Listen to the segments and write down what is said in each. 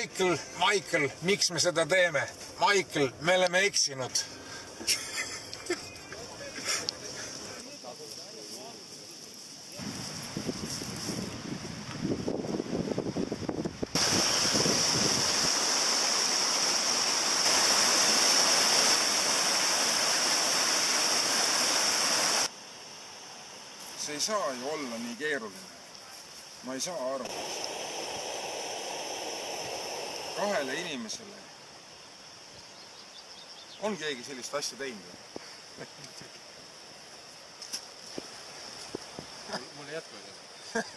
Michael, Michael, miks me seda teeme? Michael, me oleme eksinud. see ei saa ju olla nii keeruline. ma ei saa aru. Kahele inimesele. on keegi sellist asja teinud või? mul ei jätku seda.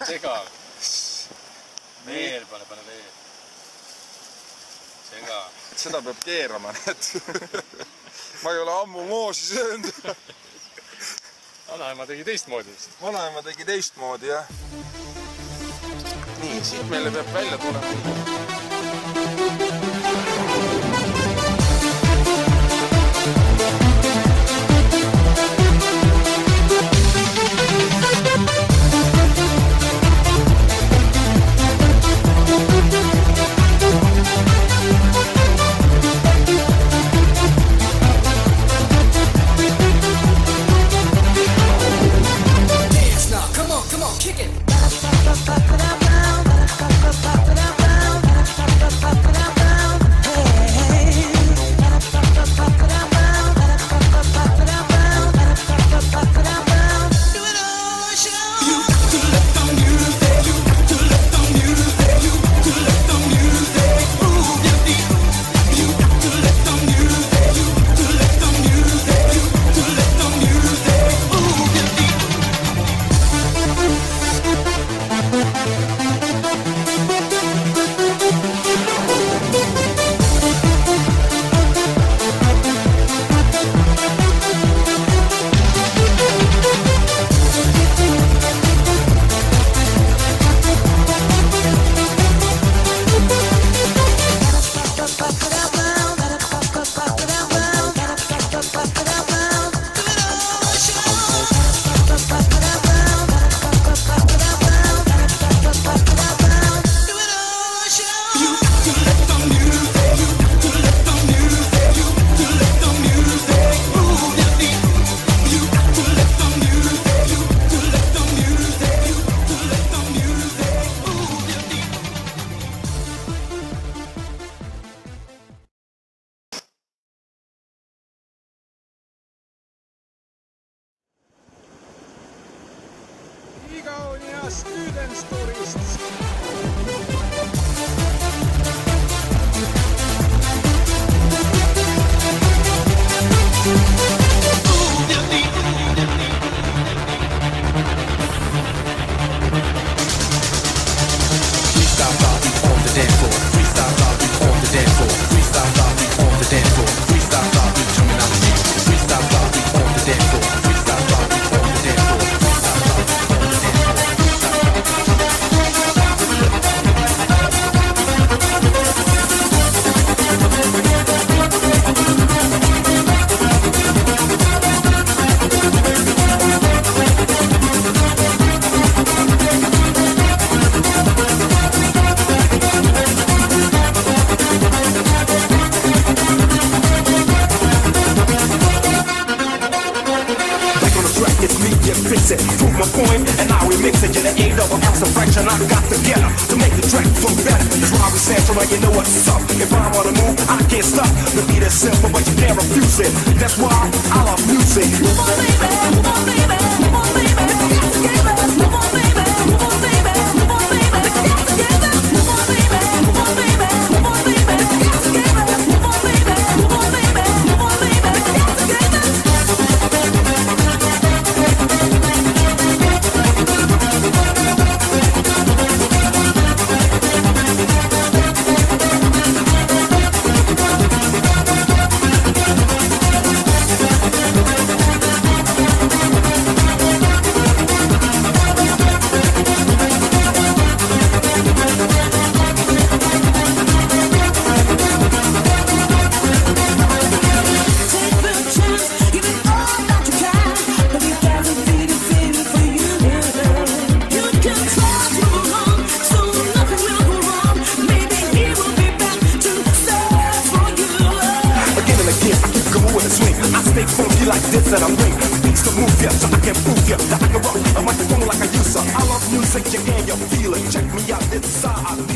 sega. veel pane, pane veel. sega. seda peab keerama, näed. ma ei ole ammu moosi söönud. vanaema tegi teistmoodi vist. vanaema tegi teistmoodi, jah. nii, siit meile peab välja tulema. Students Tourists. It's me, yeah, fix it. Prove my point, and now we mix it. Yeah, the A double ounce of fraction I got together to make the track flow better. That's why we Central, you know what's up. If I wanna move, I can't stop. The beat is simple, but you can't refuse it. That's why I love music. Thank can prove ya that I can rock a microphone like I used to. I love music, you can you feel it. Check me out, is how I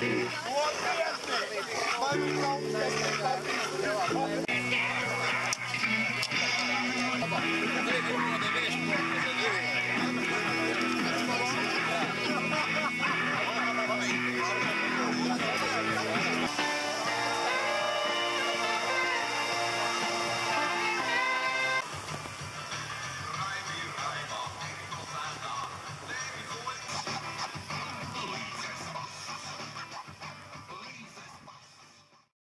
Thank you.